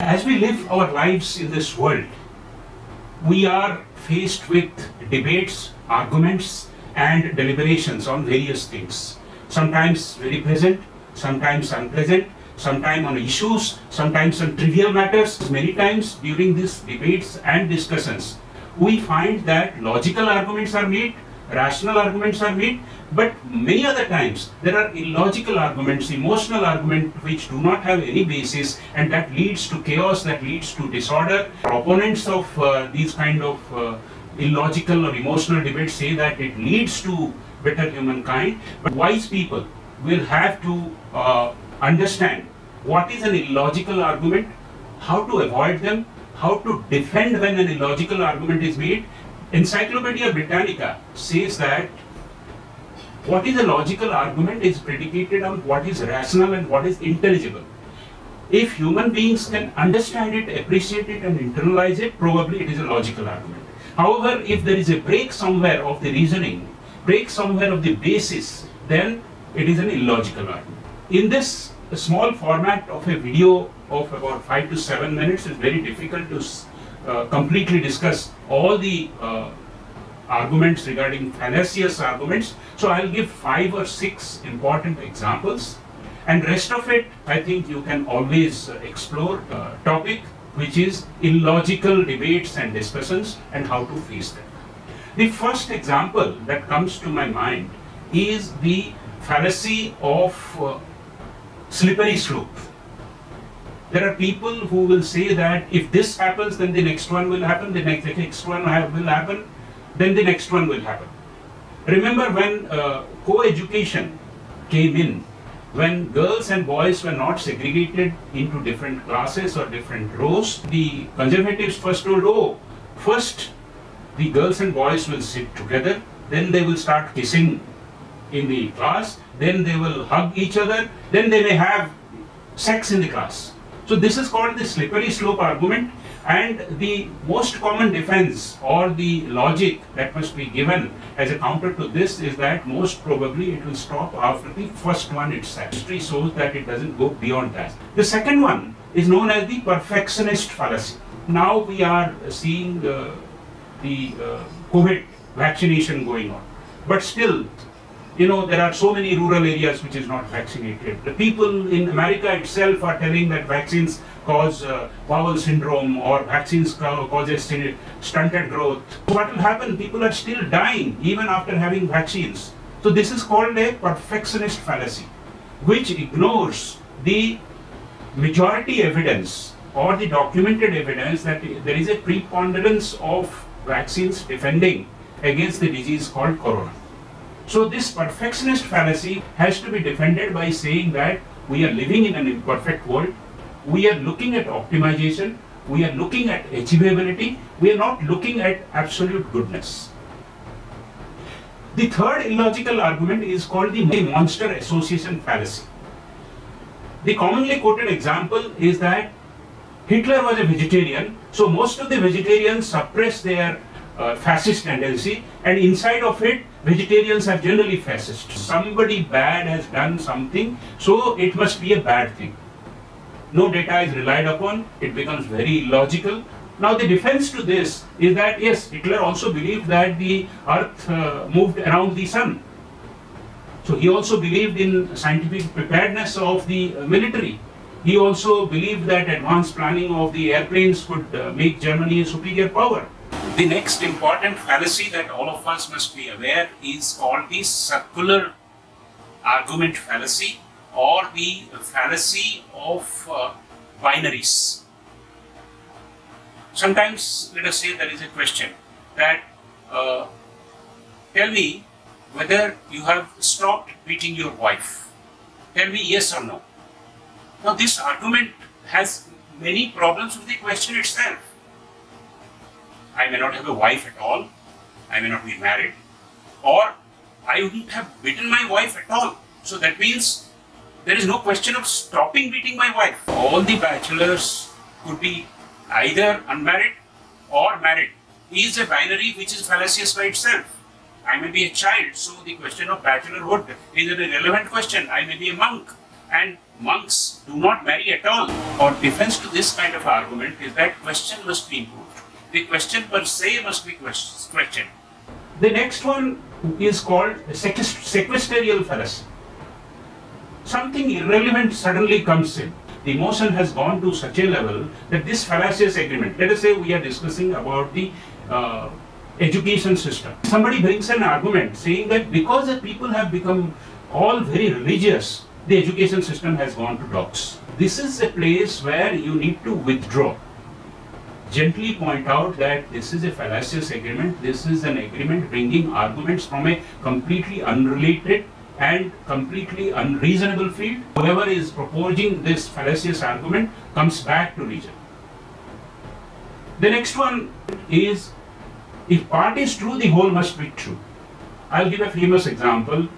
As we live our lives in this world, we are faced with debates, arguments, and deliberations on various things. Sometimes very pleasant, sometimes unpleasant, sometimes on issues, sometimes on trivial matters. Many times during these debates and discussions, we find that logical arguments are made, rational arguments are made, but many other times there are illogical arguments, emotional arguments which do not have any basis and that leads to chaos, that leads to disorder. Opponents of uh, these kind of uh, illogical or emotional debates say that it leads to better humankind, but wise people will have to uh, understand what is an illogical argument, how to avoid them, how to defend when an illogical argument is made. Encyclopedia Britannica says that what is a logical argument is predicated on what is rational and what is intelligible. If human beings can understand it, appreciate it, and internalize it, probably it is a logical argument. However, if there is a break somewhere of the reasoning, break somewhere of the basis, then it is an illogical argument. In this small format of a video of about five to seven minutes, it's very difficult to uh, completely discuss all the uh, arguments regarding fallacious arguments. So I'll give five or six important examples and rest of it I think you can always explore uh, topic which is illogical debates and discussions and how to face them. The first example that comes to my mind is the fallacy of uh, slippery slope. There are people who will say that if this happens, then the next one will happen, the next, the next one will happen, then the next one will happen. Remember when uh, co-education came in, when girls and boys were not segregated into different classes or different rows, the conservatives first told, oh, first the girls and boys will sit together, then they will start kissing in the class, then they will hug each other, then they may have sex in the class. So this is called the slippery slope argument and the most common defense or the logic that must be given as a counter to this is that most probably it will stop after the first one itself. History shows that it doesn't go beyond that. The second one is known as the perfectionist fallacy. Now we are seeing uh, the uh, COVID vaccination going on. But still, you know, there are so many rural areas which is not vaccinated. The people in America itself are telling that vaccines cause uh, Powell syndrome or vaccines causes stunted growth. What will happen? People are still dying even after having vaccines. So this is called a perfectionist fallacy, which ignores the majority evidence or the documented evidence that there is a preponderance of vaccines defending against the disease called corona. So this perfectionist fallacy has to be defended by saying that we are living in an imperfect world, we are looking at optimization, we are looking at achievability, we are not looking at absolute goodness. The third illogical argument is called the monster association fallacy. The commonly quoted example is that Hitler was a vegetarian, so most of the vegetarians suppress their uh, fascist tendency and inside of it vegetarians are generally fascist. Somebody bad has done something, so it must be a bad thing. No data is relied upon, it becomes very logical. Now the defense to this is that yes, Hitler also believed that the earth uh, moved around the sun. So he also believed in scientific preparedness of the uh, military. He also believed that advanced planning of the airplanes could uh, make Germany a superior power. The next important fallacy that all of us must be aware is called the circular argument fallacy or the fallacy of uh, binaries. Sometimes, let us say there is a question that uh, tell me whether you have stopped beating your wife. Tell me yes or no. Now, this argument has many problems with the question itself. I may not have a wife at all, I may not be married, or I wouldn't have beaten my wife at all. So that means there is no question of stopping beating my wife. All the bachelors could be either unmarried or married. Is a binary which is fallacious by itself. I may be a child, so the question of bachelorhood is an irrelevant question. I may be a monk, and monks do not marry at all. Our defense to this kind of argument is that question must be improved. The question per se must be questioned. The next one is called sequestrial fallacy. Something irrelevant suddenly comes in. The emotion has gone to such a level that this fallacious agreement, let us say we are discussing about the uh, education system. Somebody brings an argument saying that because the people have become all very religious, the education system has gone to dogs. This is a place where you need to withdraw. Gently point out that this is a fallacious agreement. This is an agreement bringing arguments from a completely unrelated and completely unreasonable field. Whoever is proposing this fallacious argument comes back to reason. The next one is if part is true, the whole must be true. I'll give a famous example.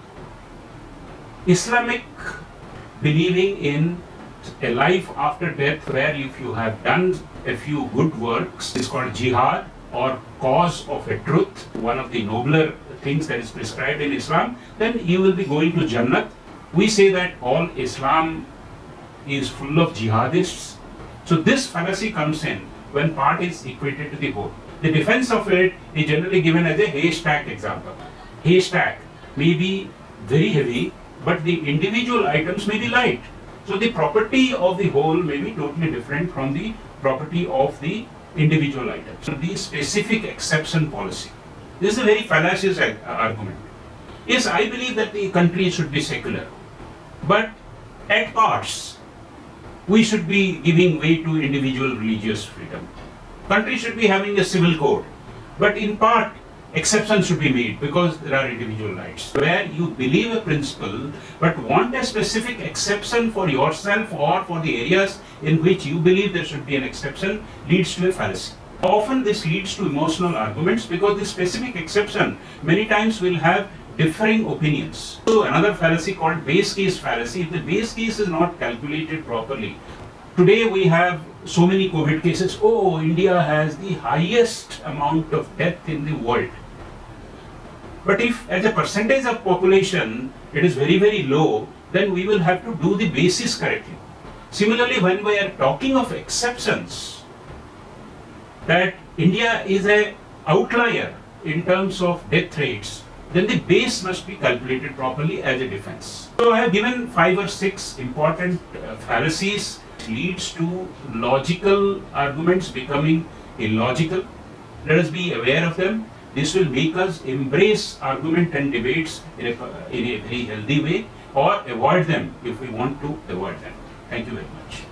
Islamic believing in a life after death where if you have done a few good works is called jihad or cause of a truth, one of the nobler things that is prescribed in Islam, then you will be going to Jannat. We say that all Islam is full of jihadists. So this fallacy comes in when part is equated to the whole. The defense of it is generally given as a haystack example. Haystack may be very heavy, but the individual items may be light. So the property of the whole may be totally different from the property of the individual items. So the specific exception policy. This is a very fallacious uh, argument. Yes, I believe that the country should be secular. But at parts, we should be giving way to individual religious freedom. Country should be having a civil code. But in part, exceptions should be made because there are individual rights. Where you believe a principle but want a specific exception for yourself or for the areas in which you believe there should be an exception leads to a fallacy. Often this leads to emotional arguments because the specific exception many times will have differing opinions. So another fallacy called base case fallacy, if the base case is not calculated properly, today we have so many COVID cases. Oh, India has the highest amount of death in the world. But if as a percentage of population it is very very low, then we will have to do the basis correctly. Similarly, when we are talking of exceptions, that India is a outlier in terms of death rates, then the base must be calculated properly as a defense. So I have given five or six important uh, fallacies leads to logical arguments becoming illogical. Let us be aware of them this will make us embrace argument and debates in a, in a very healthy way or avoid them if we want to avoid them. Thank you very much.